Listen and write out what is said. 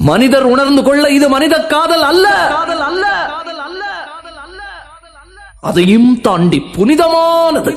மனிதர் உணர்ந்து கொள்ள இது மனித காதல் அல்ல. காதல் அல்ல அதையும் தாண்டி புனிதமானது.